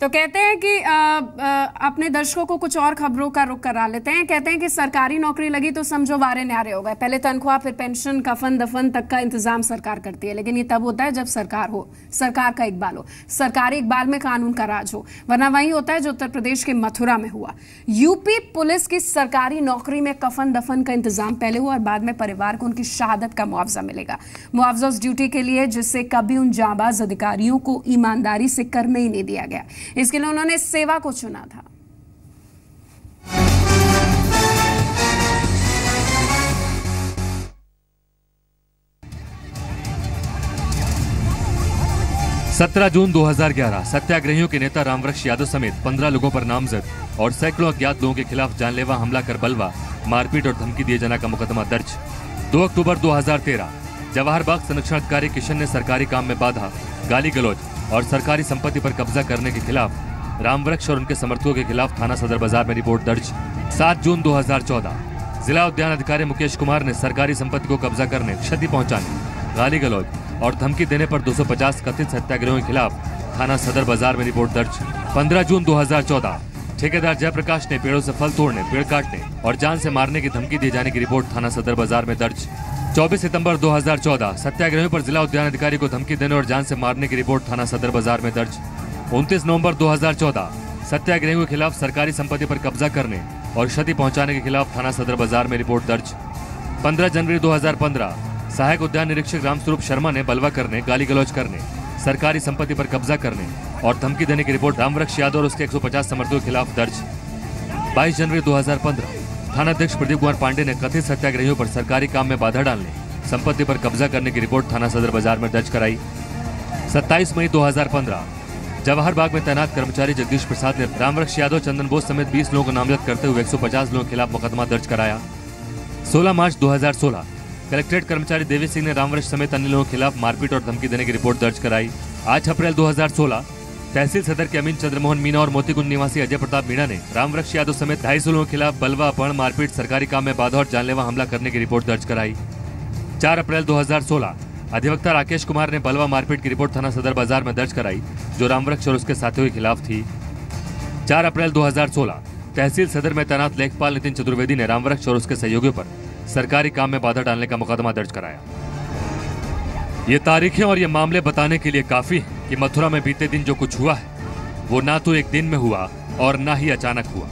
तो कहते हैं कि आ, आ, अपने दर्शकों को कुछ और खबरों का रुख करा लेते हैं। कहते हैं कि सरकारी नौकरी लगी तो समझो वारे न्यारे हो गए। पहले तनख्वाह फिर पेंशन कफन दफन तक का इंतज़ाम सरकार करती है। लेकिन ये तब होता है जब सरकार हो सरकार का इकबाल हो। सरकारी इकबाल में कानून का राज हो। वरना वही होता है जो उत्तर प्रदेश के मथुरा में हुआ। यूपी पुलिस की सरकारी नौकरी में कफन दफन का इंतज़ाम पहले हुआ और बाद में परिवार को उनकी शहादत का मुआवजा मिलेगा। मुआवजा उस ड्यूटी के लिए जिससे कभी उन जाबाज अधिकारियों को ईमानदारी से करने ही नहीं दिया गया। इसके लिए उन्होंने सेवा को चुना था। सत्रह जून 2011 सत्याग्रहियों के नेता रामवृक्ष यादव समेत 15 लोगों पर नामजद और सैकड़ों अज्ञात लोगों के खिलाफ जानलेवा हमला कर बलवा, मारपीट और धमकी दिए जाने का मुकदमा दर्ज। 2 अक्टूबर 2013 जवाहर बाग संरक्षण अधिकारी किशन ने सरकारी काम में बाधा, गाली गलौज और सरकारी संपत्ति पर कब्जा करने के खिलाफ रामवृक्ष और उनके समर्थकों के खिलाफ थाना सदर बाज़ार में रिपोर्ट दर्ज 7 जून 2014 जिला उद्यान अधिकारी मुकेश कुमार ने सरकारी संपत्ति को कब्जा करने क्षति पहुँचाने, गाली गलौज और धमकी देने पर 250 कथित सत्याग्रहियों के खिलाफ थाना सदर बाज़ार में रिपोर्ट दर्ज 15 जून 2014 ठेकेदार जयप्रकाश ने पेड़ों से फल तोड़ने, पेड़ काटने और जान से मारने की धमकी दिए जाने की रिपोर्ट थाना सदर बाज़ार में दर्ज। 24 सितंबर 2014 सत्याग्रहियों पर जिला उद्यान अधिकारी को धमकी देने और जान से मारने की रिपोर्ट थाना सदर बाज़ार में दर्ज। 29 नवंबर 2014 सत्याग्रहियों के खिलाफ सरकारी संपत्ति पर कब्जा करने और क्षति पहुँचाने के खिलाफ थाना सदर बाज़ार में रिपोर्ट दर्ज। 15 जनवरी 2015 सहायक उद्यान निरीक्षक रामस्वरूप शर्मा ने बलवा करने, गाली गलौज करने, सरकारी संपत्ति पर कब्जा करने और धमकी देने की रिपोर्ट रामवृक्ष यादव और उसके 150 समर्थकों के खिलाफ दर्ज। 22 जनवरी 2015 थानाध्यक्ष प्रदीप कुमार पांडे ने कथित सत्याग्रहियों पर सरकारी काम में बाधा डालने, संपत्ति पर कब्जा करने की रिपोर्ट थाना सदर बाज़ार में दर्ज कराई। 27 मई 2015 जवाहर बाग में तैनात कर्मचारी जगदीश प्रसाद ने रामवृक्ष यादव, चंदन बोस समेत 20 लोगों को नामजद करते हुए 150 लोगों के खिलाफ मुकदमा दर्ज कराया। 16 मार्च 2016 कलेक्ट्रेट कर्मचारी देवी सिंह ने रामवृक्ष समेत अन्य लोगों के खिलाफ मारपीट और धमकी देने की रिपोर्ट दर्ज कराई। आठ अप्रैल 2016 तहसील सदर के अमीन चंद्रमोहन मीना और मोतीकुंज निवासी अजय प्रताप मीणा ने रामवृक्ष यादव समेत ढाई सौ लोगों के खिलाफ बलवा अपहरण मारपीट, सरकारी काम में बाधा और जानलेवा हमला करने की रिपोर्ट दर्ज कराई। चार अप्रैल 2016 अधिवक्ता राकेश कुमार ने बलवा मारपीट की रिपोर्ट थाना सदर बाज़ार में दर्ज कराई, जो रामवृक्ष और उसके साथियों के खिलाफ थी। चार अप्रैल 2016 तहसील सदर में तैनात लेखपाल नितिन चतुर्वेदी ने रामवृक्ष और उसके सहयोगियों पर सरकारी काम में बाधा डालने का मुकदमा दर्ज कराया। ये तारीखें और ये मामले बताने के लिए काफ़ी है। कि मथुरा में बीते दिन जो कुछ हुआ है, वो ना तो एक दिन में हुआ और ना ही अचानक हुआ।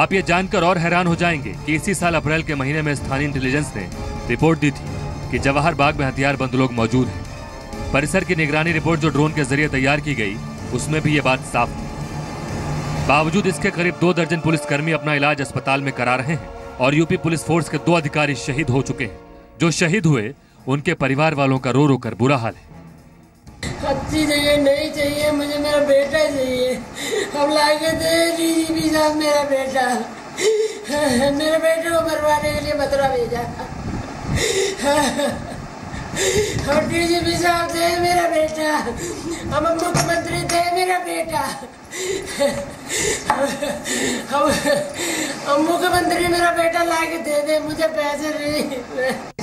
आप ये जानकर और हैरान हो जाएँगे कि इसी साल अप्रैल के महीने में स्थानीय इंटेलिजेंस ने रिपोर्ट दी थी कि जवाहर बाग में हथियारबंद लोग मौजूद हैं। परिसर की निगरानी रिपोर्ट जो ड्रोन के ज़रिए तैयार की गई, उसमें भी ये बात साफ़ थी। बावजूद इसके करीब दो दर्जन पुलिसकर्मी अपना इलाज अस्पताल में करा रहे हैं और यूपी पुलिस फोर्स के दो अधिकारी शहीद हो चुके हैं। जो शहीद हुए, उनके परिवार वालों का रो रो कर बुरा हाल है। अच्छी चाहिए, नहीं चाहिए, मुझे मेरा बेटा चाहिए। अब लाके दे डीजीपी साहब मेरा बेटा। मेरे बेटे को मरवाने के लिए मथुरा भेजा। और डीजीपी साहब दे मेरा बेटा। हम मुख्यमंत्री थे मेरा बेटा। हम हम मुख्यमंत्री, मेरा बेटा लाके दे दे, मुझे पैसे नहीं।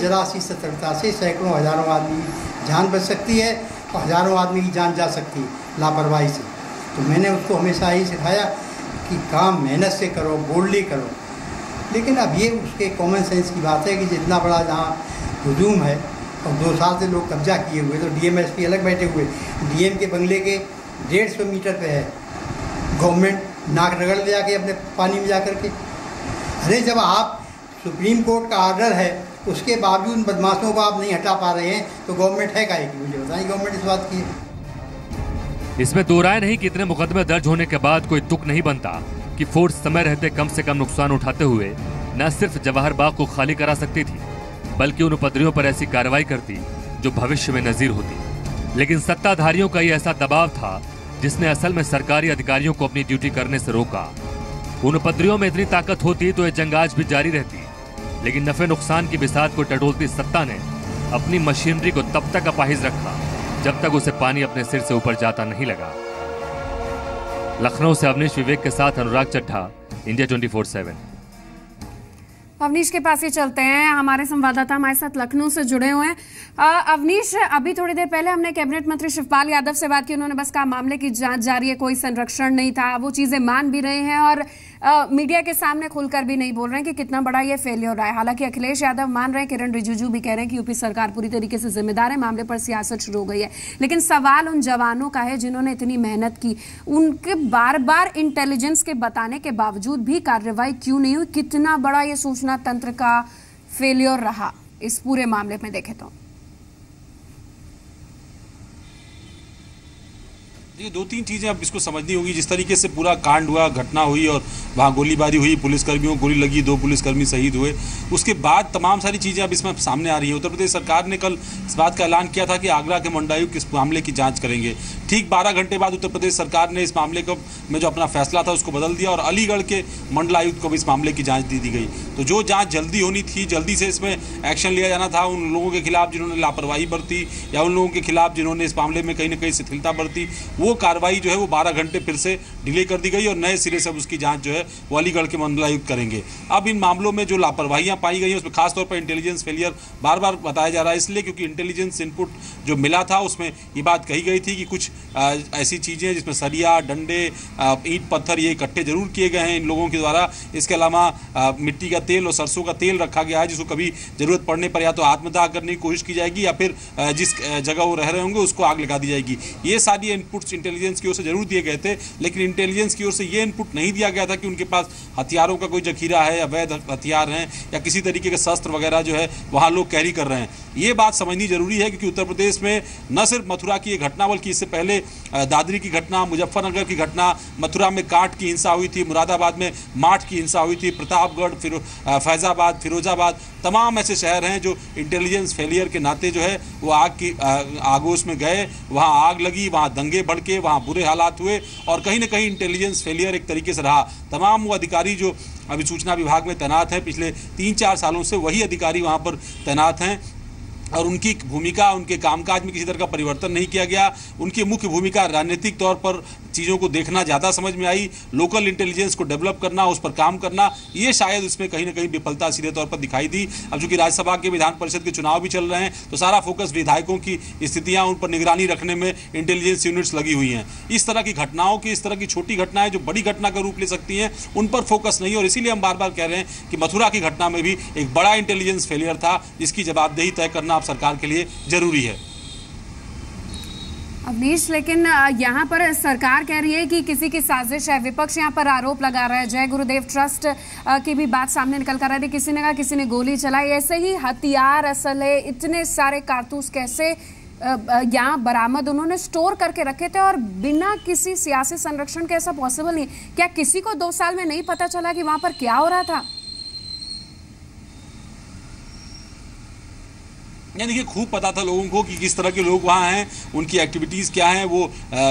जरा सी सतर्कता से सैकड़ों हज़ारों आदमी जान बच सकती है। और हज़ारों आदमी की जान जा सकती है लापरवाही से। तो मैंने उसको हमेशा यही सिखाया कि काम मेहनत से करो बोल्डली करो। लेकिन अब ये उसके कॉमन सेंस की बात है कि जितना बड़ा जहाँ हजूम है और दो साल से लोग कब्जा किए हुए तो डीएमएसपी अलग बैठे हुए डीएम के बंगले के डेढ़ सौ मीटर पे है। गवर्नमेंट नाक रगड़ ले जाके अपने पानी में जा कर के। अरे, जब आप सुप्रीम कोर्ट का आर्डर है, उसके बावजूद बदमाशों को आप नहीं हटा पा रहे हैं तो गवर्नमेंट है का की? मुझे गवर्नमेंट इस बात की। इसमें दो राय नहीं कि इतने मुकदमे दर्ज होने के बाद कोई तुक नहीं बनता कि फोर्स समय रहते कम से कम नुकसान उठाते हुए न सिर्फ़ जवाहर बाग को खाली करा सकती थी, बल्कि उन उपद्रवियों पर ऐसी कार्रवाई करती जो भविष्य में नजीर होती। लेकिन सत्ताधारियों का यह ऐसा दबाव था जिसने असल में सरकारी अधिकारियों को अपनी ड्यूटी करने से रोका। उन उपद्रवियों में इतनी ताकत होती तो ये जंग आज भी जारी रहती। लेकिन नफे नुकसान की बिसात को टटोलती सत्ता ने अपनी मशीनरी को तब तक अपाहिज रखा। जब तक उसे पानी अपने सिर से ऊपर जाता नहीं लगा। लखनऊ से अवनीश विवेक के साथ Anurag Chadha, India twenty four seven. Avneesh के पास ही चलते हैं। हमारे संवाददाता हमारे साथ लखनऊ से जुड़े हुए हैं। अवनीश, अभी थोड़ी देर पहले हमने कैबिनेट मंत्री शिवपाल यादव से बात की। उन्होंने बस कहा, मामले की जाँच जारी है, कोई संरक्षण नहीं था, वो चीज़ें मान भी रहे हैं और मीडिया के सामने खुलकर भी नहीं बोल रहे हैं कि कितना बड़ा ये फेलियर रहा है। हालाँकि अखिलेश यादव मान रहे हैं, किरण रिजिजू भी कह रहे हैं कि यूपी सरकार पूरी तरीके से जिम्मेदार है, मामले पर सियासत शुरू हो गई है। लेकिन सवाल उन जवानों का है जिन्होंने इतनी मेहनत की। उनके बार बार इंटेलिजेंस के बताने के बावजूद भी कार्रवाई क्यों नहीं हुई? कितना बड़ा ये सूचना तंत्र का फेलियर रहा? इस पूरे मामले में देखे तो। ये दो तीन चीज़ें अब इसको समझनी होगी। जिस तरीके से पूरा कांड हुआ, घटना हुई और वहाँ गोलीबारी हुई, पुलिसकर्मियों को गोली लगी, दो पुलिसकर्मी शहीद हुए। उसके बाद तमाम सारी चीज़ें अब इसमें सामने आ रही हैं। उत्तर प्रदेश सरकार ने कल इस बात का ऐलान किया था कि आगरा के मंडायुक्त इस मामले की जाँच करेंगे। ठीक बारह घंटे बाद उत्तर प्रदेश सरकार ने इस मामले को, में जो अपना फैसला था उसको बदल दिया और अलीगढ़ के मंडलायुक्त को भी इस मामले की जाँच दे दी गई। तो जो जाँच जल्दी होनी थी, जल्दी से इसमें एक्शन लिया जाना था। उन लोगों के खिलाफ जिन्होंने लापरवाही बरती या उन लोगों के खिलाफ जिन्होंने इस मामले में कहीं ना कहीं शिथिलता बरती वो कार्रवाई जो है वो बारह घंटे फिर से डिले कर दी गई और नए सिरे से उसकी जाँच जो है वो अलीगढ़ के मंडलायुक्त करेंगे। अब इन मामलों में जो लापरवाहियाँ पाई गई हैं, उसमें खासतौर पर इंटेलिजेंस फेलियर बार बार बताया जा रहा है, इसलिए क्योंकि इंटेलिजेंस इनपुट जो मिला था, उसमें ये बात कही गई थी कि कुछ ऐसी चीज़ें जिसमें सरिया, डंडे ईंट, पत्थर ये इकट्ठे ज़रूर किए गए हैं इन लोगों के द्वारा। इसके अलावा मिट्टी का तेल और सरसों का तेल रखा गया है, जिसको कभी ज़रूरत पड़ने पर या तो आत्मदाह करने की कोशिश की जाएगी या फिर जिस जगह वो रह रहे होंगे उसको आग लगा दी जाएगी। ये सारी इनपुट्स इंटेलिजेंस की ओर से ज़रूर दिए गए थे, लेकिन इंटेलिजेंस की ओर से ये इनपुट नहीं दिया गया था कि उनके पास हथियारों का कोई जखीरा है अवैध हथियार हैं या किसी तरीके के शस्त्र वगैरह जो है वहाँ लोग कैरी कर रहे हैं। ये बात समझनी ज़रूरी है क्योंकि उत्तर प्रदेश में न सिर्फ़ मथुरा की ये घटना, बल्कि इससे पहले दादरी की घटना, मुजफ्फरनगर की घटना, मथुरा में काट की हिंसा हुई थी, मुरादाबाद में माठ की हिंसा हुई थी, प्रतापगढ़, फिर फैज़ाबाद, फिरोजाबाद, तमाम ऐसे शहर हैं जो इंटेलिजेंस फेलियर के नाते जो है, वो आग की आगोश में गए, वहाँ आग लगी, वहाँ दंगे भड़के, वहाँ बुरे हालात हुए, और कहीं ना कहीं इंटेलिजेंस फेलियर एक तरीके से रहा। तमाम वो अधिकारी जो अभी सूचना विभाग में तैनात हैं, पिछले तीन चार सालों से वही अधिकारी वहाँ पर तैनात हैं। और उनकी भूमिका, उनके कामकाज में किसी तरह का परिवर्तन नहीं किया गया। उनकी मुख्य भूमिका राजनीतिक तौर पर चीज़ों को देखना, ज़्यादा समझ में आई लोकल इंटेलिजेंस को डेवलप करना, उस पर काम करना, ये शायद उसमें कहीं ना कहीं विफलता सीधे तौर पर दिखाई दी। अब चूँकि राज्यसभा के विधान परिषद के चुनाव भी चल रहे हैं तो सारा फोकस विधायकों की स्थितियाँ उन पर निगरानी रखने में इंटेलिजेंस यूनिट्स लगी हुई हैं। इस तरह की घटनाओं की, इस तरह की छोटी घटनाएँ जो बड़ी घटना का रूप ले सकती हैं, उन पर फोकस नहीं और इसीलिए हम बार बार कह रहे हैं कि मथुरा की घटना में भी एक बड़ा इंटेलिजेंस फेलियर था, जिसकी जवाबदेही तय करना आप सरकार के लिए ज़रूरी है। अवनीश लेकिन यहाँ पर सरकार कह रही है कि किसी की साजिश है, विपक्ष यहाँ पर आरोप लगा रहा है। जय गुरुदेव ट्रस्ट की भी बात सामने निकल कर रही थी किसी ने कहा, किसी ने गोली चलाई। ऐसे ही हथियार असल इतने सारे कारतूस कैसे यहाँ बरामद उन्होंने स्टोर करके रखे थे और बिना किसी सियासी संरक्षण के ऐसा पॉसिबल नहीं क्या किसी को दो साल में नहीं पता चला कि वहाँ पर क्या हो रहा था? या देखिए, खूब पता था लोगों को कि किस तरह के लोग वहाँ हैं, उनकी एक्टिविटीज़ क्या हैं, वो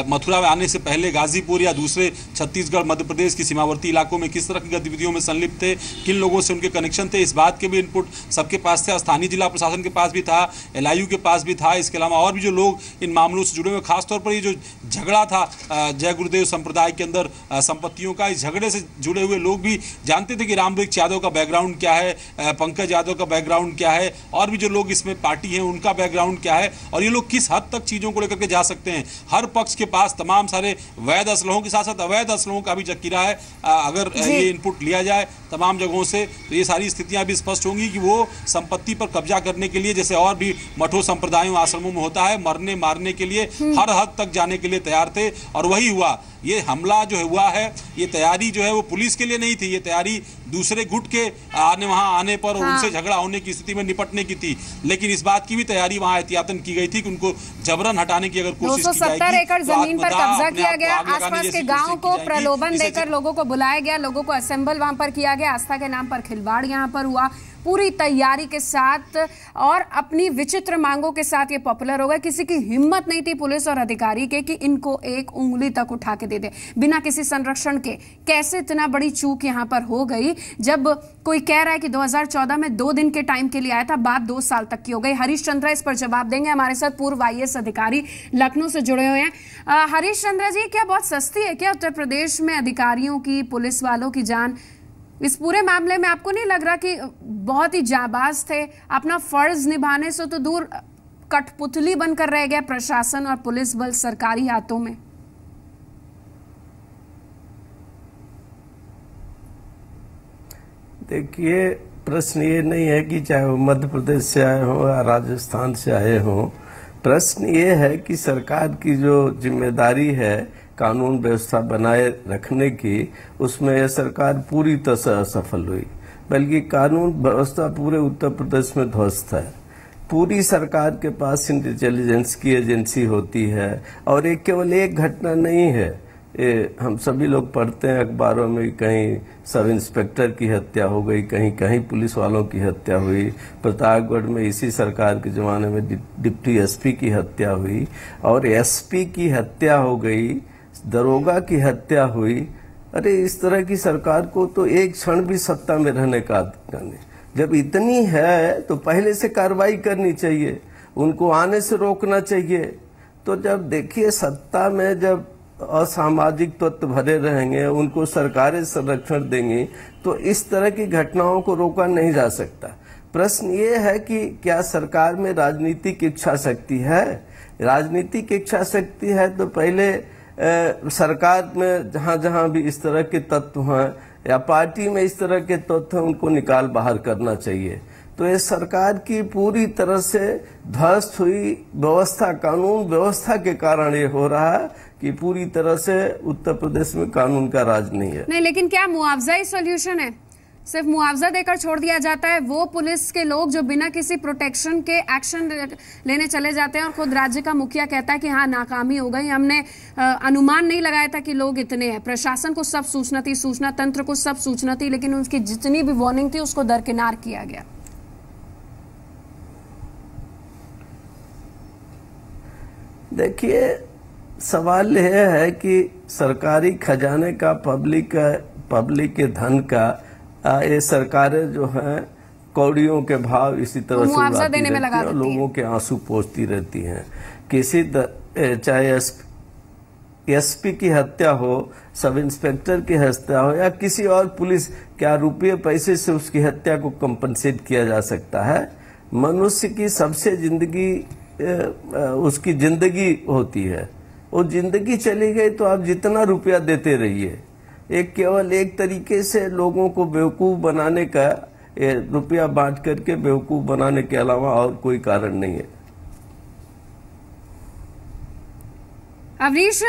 मथुरा में आने से पहले गाजीपुर या दूसरे छत्तीसगढ़, मध्य प्रदेश की सीमावर्ती इलाकों में किस तरह की गतिविधियों में संलिप्त थे, किन लोगों से उनके कनेक्शन थे, इस बात के भी इनपुट सबके पास थे स्थानीय जिला प्रशासन के पास भी था एलआईयू के पास भी था। इसके अलावा और भी जो लोग इन मामलों से जुड़े हुए खासतौर पर ये जो झगड़ा था जय गुरुदेव संप्रदाय के अंदर संपत्तियों का, इस झगड़े से जुड़े हुए लोग भी जानते थे कि रामवृक्ष यादव का बैकग्राउंड क्या है पंकज यादव का बैकग्राउंड क्या है, और भी जो लोग इसमें पार्टी है उनका बैकग्राउंड क्या है और ये लोग किस हद तक चीज़ों को लेकर के जा सकते हैं? हर पक्ष के पास तमाम सारे वैध असलहों के साथ साथ अवैध असलहों का भी चक्कीरा है। अगर ये इनपुट लिया जाए तमाम जगहों से तो ये सारी स्थितियाँ भी स्पष्ट होंगी कि वो संपत्ति पर कब्जा करने के लिए जैसे और भी मठो संप्रदायों आश्रमों में होता है मरने मारने के लिए हम्म। हर हद तक जाने के लिए तैयार थे और वही हुआ। ये हमला जो है हुआ है ये तैयारी जो है वो पुलिस के लिए नहीं थी ये तैयारी दूसरे गुट के आने वहाँ आने पर हाँ। उनसे झगड़ा होने की स्थिति में निपटने की थी। लेकिन इस बात की भी तैयारी वहाँ एहतियातन की गई थी कि उनको जबरन हटाने की अगर कोशिश की जाएगी एकड़ तो ज़मीन पर कब्जा किया गया। आसपास के गाँव को प्रलोभन देकर लोगों को बुलाया गया लोगों को असेंबल वहाँ पर किया गया। आस्था के नाम पर खिलवाड़ यहाँ पर हुआ। पूरी तैयारी के साथ और अपनी विचित्र मांगों के साथ ये पॉपुलर हो गए। किसी की हिम्मत नहीं थी पुलिस और अधिकारी के कि इनको एक उंगली तक उठा के दे दे। बिना किसी संरक्षण के। कैसे इतना बड़ी चूक यहाँ पर हो गई? जब कोई कह रहा है कि 2014 में दो दिन के टाइम के लिए आया था, बात दो साल तक की हो गई। हरीश चंद्रा इस पर जवाब देंगे। हमारे साथ पूर्व आईएएस अधिकारी लखनऊ से जुड़े हुए हैं। हरीश चंद्रा जी, क्या बहुत सस्ती है क्या उत्तर प्रदेश में अधिकारियों की, पुलिस वालों की जान? इस पूरे मामले में आपको नहीं लग रहा कि बहुत ही जाबाज थे? अपना फ़र्ज़ निभाने से तो दूर कठपुतली बनकर रह गया प्रशासन और पुलिस बल सरकारी हाथों में। देखिए, प्रश्न ये नहीं है कि चाहे वो मध्य प्रदेश से आए हों या राजस्थान से आए हों, प्रश्न ये है कि सरकार की जो ज़िम्मेदारी है कानून व्यवस्था बनाए रखने की उसमें यह सरकार पूरी तरह असफल हुई। बल्कि कानून व्यवस्था पूरे उत्तर प्रदेश में ध्वस्त है। पूरी सरकार के पास इंटेलिजेंस की एजेंसी होती है और एक केवल एक घटना नहीं है। ये हम सभी लोग पढ़ते हैं अखबारों में कहीं सब इंस्पेक्टर की हत्या हो गई, कहीं कहीं पुलिस वालों की हत्या हुई। प्रतापगढ़ में इसी सरकार के जमाने में डिप्टी एसपी की हत्या हुई और एसपी की हत्या हो गई। दरोगा की हत्या हुई। अरे, इस तरह की सरकार को तो एक क्षण भी सत्ता में रहने का अधिकार नहीं। जब इतनी है तो पहले से कार्रवाई करनी चाहिए। उनको आने से रोकना चाहिए। तो जब देखिए, सत्ता में जब असामाजिक तत्व भरे रहेंगे, उनको सरकारें संरक्षण देंगी तो इस तरह की घटनाओं को रोका नहीं जा सकता। प्रश्न ये है कि क्या सरकार में राजनीतिक इच्छा शक्ति है? राजनीतिक इच्छा शक्ति है तो पहले सरकार में जहाँ जहाँ भी इस तरह के तत्व हैं, या पार्टी में इस तरह के तत्व हैं, उनको निकाल बाहर करना चाहिए। तो ये सरकार की पूरी तरह से ध्वस्त हुई व्यवस्था, कानून व्यवस्था के कारण ये हो रहा है कि पूरी तरह से उत्तर प्रदेश में कानून का राज नहीं है। नहीं, लेकिन क्या मुआवजा ही सोल्यूशन है? सिर्फ़ मुआवजा देकर छोड़ दिया जाता है, वो पुलिस के लोग जो बिना किसी प्रोटेक्शन के एक्शन लेने चले जाते हैं और खुद राज्य का मुखिया कहता है कि हाँ नाकामी हो गई। हमने अनुमान नहीं लगाया था कि लोग इतने हैं। प्रशासन को सब सूचना थी, सूचना तंत्र को सब सूचना थी, लेकिन उसकी जितनी भी वार्निंग थी, उसको दरकिनार किया गया। देखिए, सवाल यह है कि सरकारी खजाने का, पब्लिक पब्लिक के धन का ये सरकारें जो है कौड़ियों के भाव इसी तरह से मुआवजा देने में लगा और लोगों के आँसू पोसती रहती हैं। किसी चाहे एसपी की हत्या हो सब इंस्पेक्टर की हत्या हो या किसी और पुलिस क्या रुपये पैसे से उसकी हत्या को कंपनसेट किया जा सकता है? मनुष्य की सबसे ज़िंदगी उसकी ज़िंदगी होती है। वो ज़िंदगी चली गई तो आप जितना रुपया देते रहिए। एक केवल एक तरीके से लोगों को बेवकूफ़ बनाने का रुपया बांट करके बेवकूफ़ बनाने के अलावा और कोई कारण नहीं है। अवरीश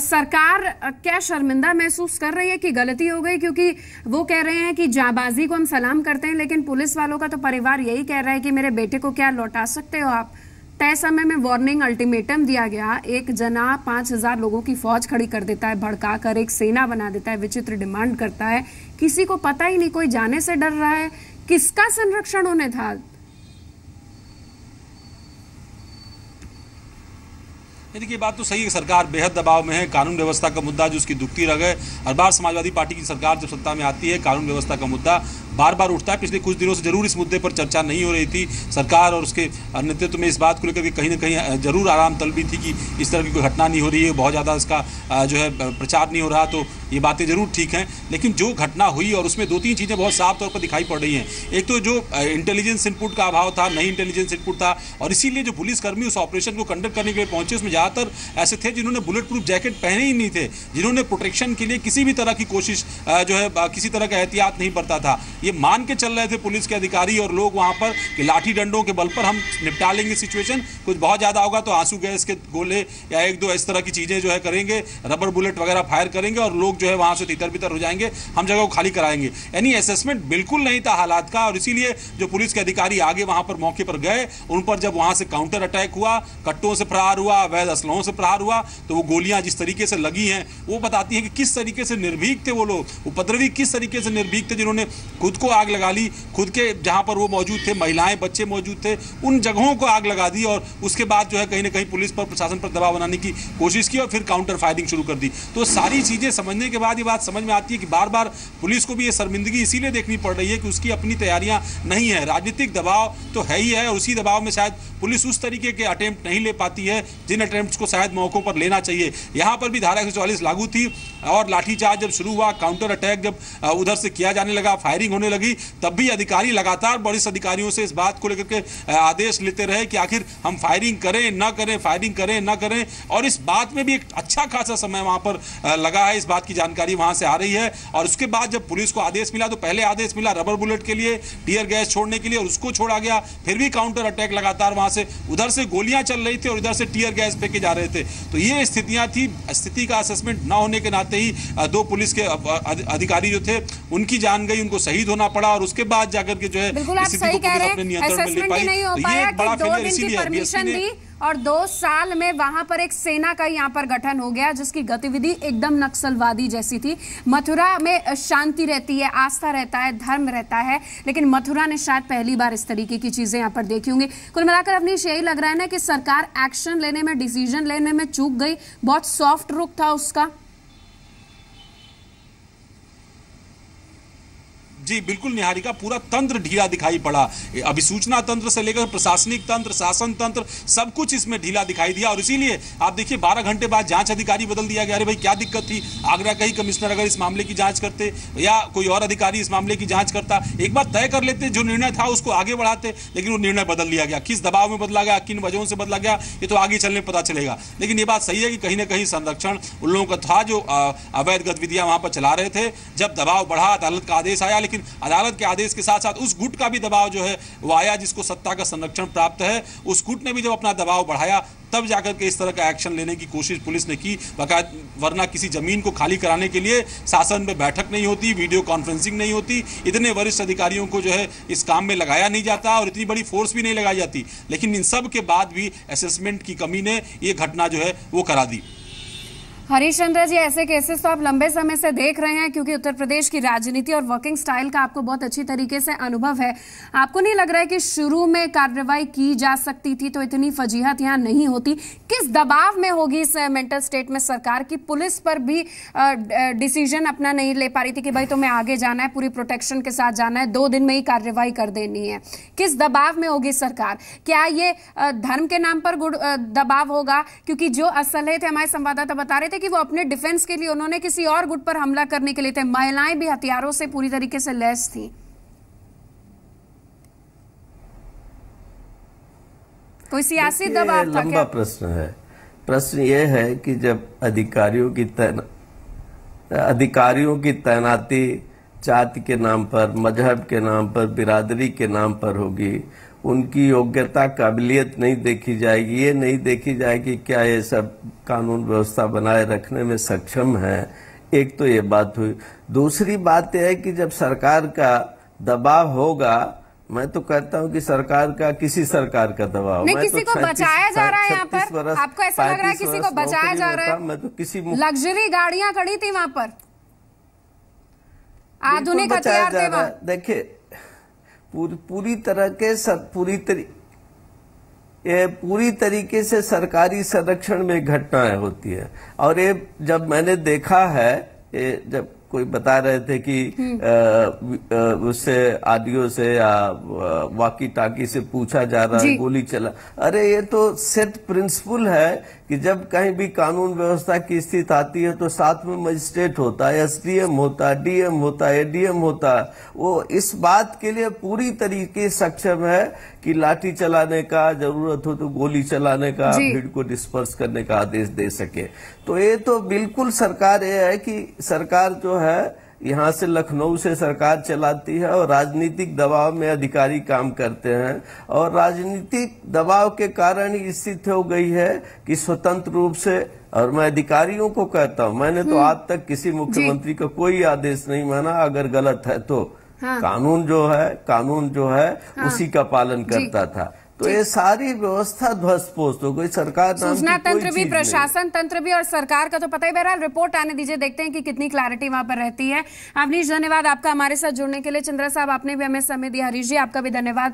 सरकार क्या शर्मिंदा महसूस कर रही है कि गलती हो गई? क्योंकि वो कह रहे हैं कि जाबाजी को हम सलाम करते हैं, लेकिन पुलिस वालों का तो परिवार यही कह रहा है कि मेरे बेटे को क्या लौटा सकते हो आप? तय समय में वार्निंग अल्टीमेटम दिया गया। एक जना पाँच हज़ार लोगों की फौज खड़ी कर देता है भड़का कर एक सेना बना देता है, विचित्र डिमांड करता है। किसी को पता ही नहीं, कोई जाने से डर रहा है। किसका संरक्षण होने था? देखिए बात तो सही है सरकार बेहद दबाव में है, कानून व्यवस्था का मुद्दा जो उसकी दुखती रह गए। हर बार समाजवादी पार्टी की सरकार जब सत्ता में आती है, कानून व्यवस्था का मुद्दा बार बार उठता है, पिछले कुछ दिनों से ज़रूर इस मुद्दे पर चर्चा नहीं हो रही थी। सरकार और उसके नेतृत्व में इस बात को लेकर के कहीं ना कहीं ज़रूर आराम तलबी थी कि इस तरह की कोई घटना नहीं हो रही है, बहुत ज़्यादा इसका जो है प्रचार नहीं हो रहा तो ये बातें ज़रूर ठीक हैं। लेकिन जो घटना हुई और उसमें दो तीन चीज़ें बहुत साफ़ तौर पर दिखाई पड़ रही हैं। एक तो जो इंटेलिजेंस इनपुट का अभाव था, नई इंटेलिजेंस इनपुट था, और इसीलिए जो पुलिसकर्मी उस ऑपरेशन को कंडक्ट करने के लिए पहुँचे, उसमें ज़्यादातर ऐसे थे जिन्होंने बुलेट प्रूफ जैकेट पहने ही नहीं थे, जिन्होंने प्रोटेक्शन के लिए किसी भी तरह की कोशिश जो है किसी तरह का एहतियात नहीं बरता था। ये मान के चल रहे थे पुलिस के अधिकारी और लोग वहाँ पर कि लाठी डंडों के बल पर हम निपटा लेंगे सिचुएशन कुछ बहुत ज़्यादा होगा तो आँसू गैस के गोले या एक दो इस तरह की चीज़ें जो है करेंगे रबर बुलेट वगैरह फायर करेंगे और लोग जो है वहाँ से तितर बितर हो जाएँगे। हम जगह को खाली कराएँगे। यानी असेसमेंट बिल्कुल नहीं था हालात का और इसीलिए जो पुलिस के अधिकारी आगे वहाँ पर मौके पर गए, उन पर जब वहाँ से काउंटर अटैक हुआ, कट्टों से प्रहार हुआ, अवैध असलहों से प्रहार हुआ तो वो गोलियाँ जिस तरीके से लगी हैं, वो बताती हैं कि किस तरीके से निर्भीक थे वो लोग। उपद्रवी किस तरीके से निर्भीक थे जिन्होंने खुद खुद को आग लगा ली, खुद के जहाँ पर वो मौजूद थे, महिलाएँ, बच्चे मौजूद थे, उन जगहों को आग लगा दी और उसके बाद जो है कहीं ना कहीं पुलिस पर, प्रशासन पर दबाव बनाने की कोशिश की और फिर काउंटर फायरिंग शुरू कर दी। तो सारी चीज़ें समझने के बाद ये बात समझ में आती है कि बार बार पुलिस को भी ये शर्मिंदगी इसीलिए देखनी पड़ रही है कि उसकी अपनी तैयारियाँ नहीं है। राजनीतिक दबाव तो है ही है और उसी दबाव में शायद पुलिस उस तरीके के अटैम्प्ट नहीं ले पाती है जिन अटैम्प्ट को शायद मौकों पर लेना चाहिए। यहाँ पर भी धारा एक लागू थी और लाठीचार्ज जब शुरू हुआ काउंटर अटैक जब उधर से किया जाने लगा फायरिंग होने लगी। तब भी अधिकारी लगातार वरिष्ठ अधिकारियों से इस बात को लेकर के आदेश लेते रहे कि आखिर हम फायरिंग करें, न करें, फायरिंग करें, न करें। और इस बात में भी एक अच्छा खासा समय वहाँ पर लगा है। इस बात की जानकारी वहाँ से आ रही है। और उसके बाद जब पुलिस को आदेश मिला तो पहले आदेश मिला रबर बुलेट के लिए, टीयर गैस छोड़ने के लिए, और उसको छोड़ा गया। फिर भी काउंटर अटैक लगातार वहाँ से, उधर से गोलियाँ चल रही थी और इधर से टीयर गैस फेंके जा रहे थे। तो ये स्थितियाँ थी। स्थिति का असेसमेंट न होने के नाते ही दो पुलिस के अधिकारी जो थे, उनकी जान गई, उनको शहीद होना पड़ा और उसके बाद जाकर के जो है स्थिति को अपने नियंत्रण में ले पाई। तो ये एक बड़ा फेलियर इसीलिए और दो साल में वहाँ पर एक सेना का यहाँ पर गठन हो गया जिसकी गतिविधि एकदम नक्सलवादी जैसी थी। मथुरा में शांति रहती है आस्था रहता है धर्म रहता है लेकिन मथुरा ने शायद पहली बार इस तरीके की चीज़ें यहाँ पर देखी होंगी। कुल मिलाकर अपनी यही लग रहा है ना कि सरकार एक्शन लेने में डिसीज़न लेने में चूक गई। बहुत सॉफ्ट रुख था उसका। जी, बिल्कुल निहारिका, पूरा तंत्र ढीला दिखाई पड़ा। अभिसूचना तंत्र से लेकर प्रशासनिक तंत्र, शासन तंत्र, सब कुछ इसमें ढीला दिखाई दिया। और इसीलिए आप देखिए, बारह घंटे बाद जाँच अधिकारी बदल दिया गया। अरे भाई, क्या दिक्कत थी? आगरा का ही कमिश्नर अगर इस मामले की जाँच करते, या कोई और अधिकारी इस मामले की जाँच करता, एक बार तय कर लेते, जो निर्णय था उसको आगे बढ़ाते, लेकिन वो निर्णय बदल लिया गया। किस दबाव में बदला गया, किन वजहों से बदला गया, ये तो आगे चलने पता चलेगा। लेकिन ये बात सही है कि कहीं ना कहीं संरक्षण उन लोगों का था जो अवैध गतिविधियाँ वहाँ पर चला रहे थे। जब दबाव बढ़ा, अदालत का आदेश आया, लेकिन अदालत के आदेश के साथ साथ उस गुट का भी दबाव जो है, वो आया जिसको सत्ता का संरक्षण प्राप्त है। उस गुट ने भी जब अपना दबाव बढ़ाया, तब जाकर के इस तरह का एक्शन लेने की कोशिश पुलिस ने की। वरना किसी ज़मीन को खाली कराने के लिए शासन में बैठक नहीं होती, वीडियो कॉन्फ्रेंसिंग नहीं होती। इतने वरिष्ठ अधिकारियों को जो है, इस काम में लगाया नहीं जाता और इतनी बड़ी फोर्स भी नहीं लगाई जाती। लेकिन इन सब के बाद भी असेसमेंट की कमी ने ये घटना जो है, वो करा दी। हरीशचंद्र जी, ऐसे केसेस तो आप लंबे समय से देख रहे हैं क्योंकि उत्तर प्रदेश की राजनीति और वर्किंग स्टाइल का आपको बहुत अच्छी तरीके से अनुभव है। आपको नहीं लग रहा है कि शुरू में कार्रवाई की जा सकती थी तो इतनी फजीहत यहाँ नहीं होती? किस दबाव में होगी इस मेंटल स्टेट में सरकार की? पुलिस पर भी डिसीज़न अपना नहीं ले पा रही थी कि भाई तुम्हें तो आगे जाना है, पूरी प्रोटेक्शन के साथ जाना है, दो दिन में ही कार्रवाई कर देनी है। किस दबाव में होगी सरकार? क्या ये धर्म के नाम पर दबाव होगा? क्योंकि जो असल थे हमारे संवाददाता बता रहे थे कि वो अपने डिफेंस के लिए उन्होंने किसी और गुट पर हमला करने के लिए थे। महिलाएँ भी हथियारों से पूरी तरीके से लैस थी। कोई सियासी दबाव था लंबा प्रश्न है। प्रश्न ये है कि जब अधिकारियों की तैन अधिकारियों की तैनाती जाति के नाम पर मज़हब के नाम पर बिरादरी के नाम पर होगी उनकी योग्यता काबिलियत नहीं देखी जाएगी। ये नहीं देखी जाएगी क्या ये सब कानून व्यवस्था बनाए रखने में सक्षम है। एक तो ये बात हुई। दूसरी बात यह है कि जब सरकार का दबाव होगा मैं तो कहता हूँ कि सरकार का किसी सरकार का दबाव नहीं, किसी तो को बचाया जा रहा है यहाँ पर? आपको ऐसा लग रहा है किसी को बचाया जा रहा है? मैं तो किसी लग्जरी गाड़ियाँ खड़ी थी वहाँ पर। आधुनिक हथियार थे देखिए पूरी पूरी तरह के सब पूरी तरी ये पूरी तरीके से सरकारी संरक्षण में घटनाएँ होती है और ये जब मैंने देखा है ये जब कोई बता रहे थे कि हम्म। उससे आडियो से या वाकी टाकी से पूछा जा रहा है गोली चला अरे ये तो सेट प्रिंसिपल है कि जब कहीं भी कानून व्यवस्था की स्थिति आती है तो साथ में मजिस्ट्रेट होता है एसडीएम होता है डीएम होता है एडीएम होता है वो इस बात के लिए पूरी तरीके सक्षम है कि लाठी चलाने का ज़रूरत हो तो गोली चलाने का भीड़ को डिस्पर्स करने का आदेश दे सके। तो ये तो बिल्कुल सरकार ये है कि सरकार जो है यहाँ से लखनऊ से सरकार चलाती है और राजनीतिक दबाव में अधिकारी काम करते हैं और राजनीतिक दबाव के कारण ही स्थिति हो गई है कि स्वतंत्र रूप से और मैं अधिकारियों को कहता हूँ मैंने तो हम्म। आज तक किसी मुख्यमंत्री का को कोई आदेश नहीं माना अगर गलत है तो हाँ। कानून जो है कानून जो है हाँ। उसी का पालन करता था तो ये सारी व्यवस्था ध्वस्त हो गई सरकार सूचना तंत्र भी प्रशासन तंत्र भी और सरकार का तो पता ही बहरहाल रिपोर्ट आने दीजिए देखते हैं कि कितनी क्लैरिटी वहाँ पर रहती है। अवनीश धन्यवाद आपका हमारे साथ जुड़ने के लिए। चंद्रा साहब आपने भी हमें समय दिया। हरीश जी आपका भी धन्यवाद।